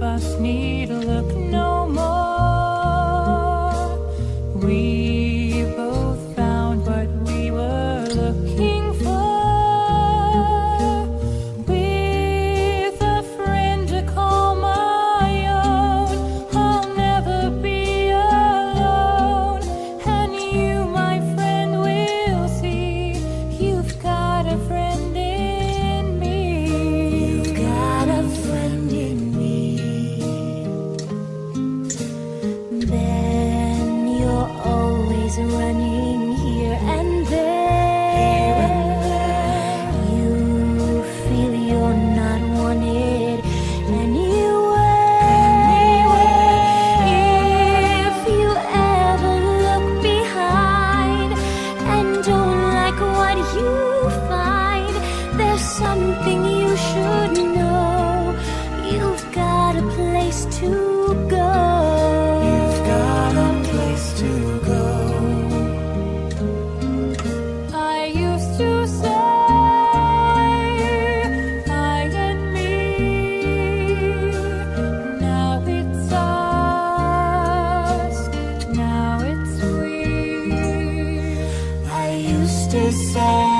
of us need a look. No something you should know. You've got a place to go. You've got a place to go. I used to say I and me. Now it's us. Now it's we. I used to say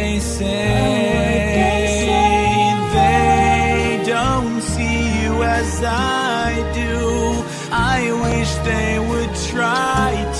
they say. they don't see you as I do. I wish they would try to.